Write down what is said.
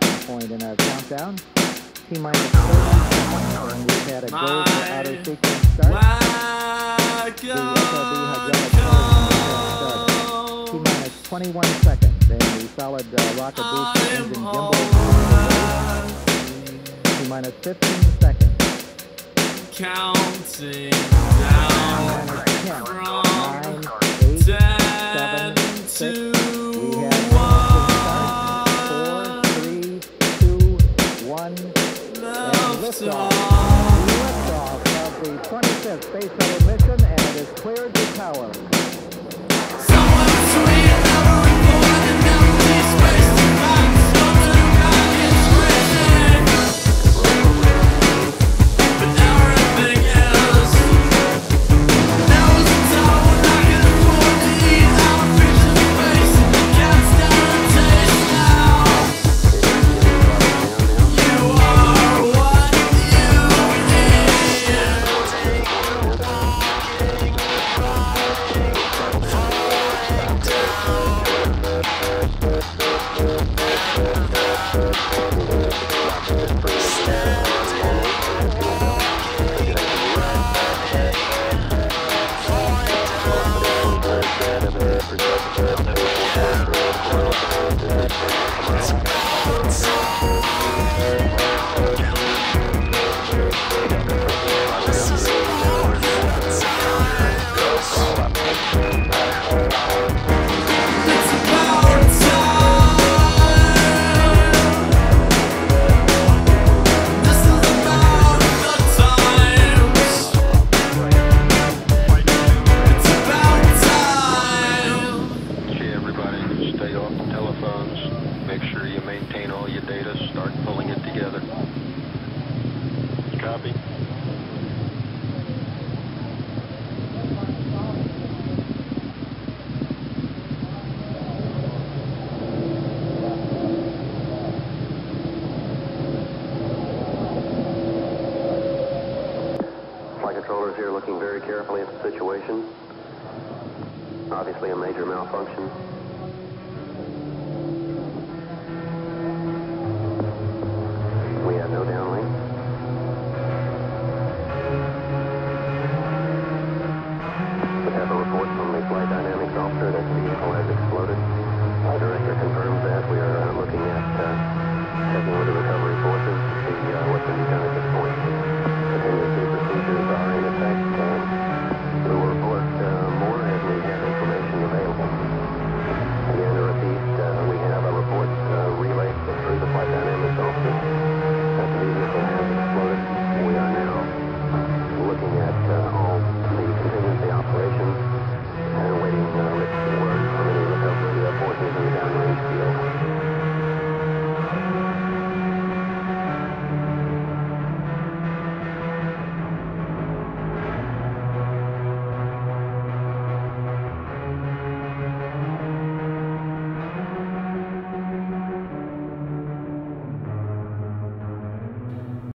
second point in our countdown. T minus 30 seconds, and we've had a go for sequence start. The SRB hydraulic started. T minus 21 seconds, and the solid uh, rocket boost engine gimbal. T minus 15 seconds. Counting T down minus 10, Space Shuttle mission, and it is cleared to tower. Okay, telephones. Make sure you maintain all your data. Start pulling it together. Copy. Flight controllers here looking very carefully at the situation. Obviously a major malfunction. Checking with the recovery forces to uh, what's to be done at this point. Contingency procedures are in effect.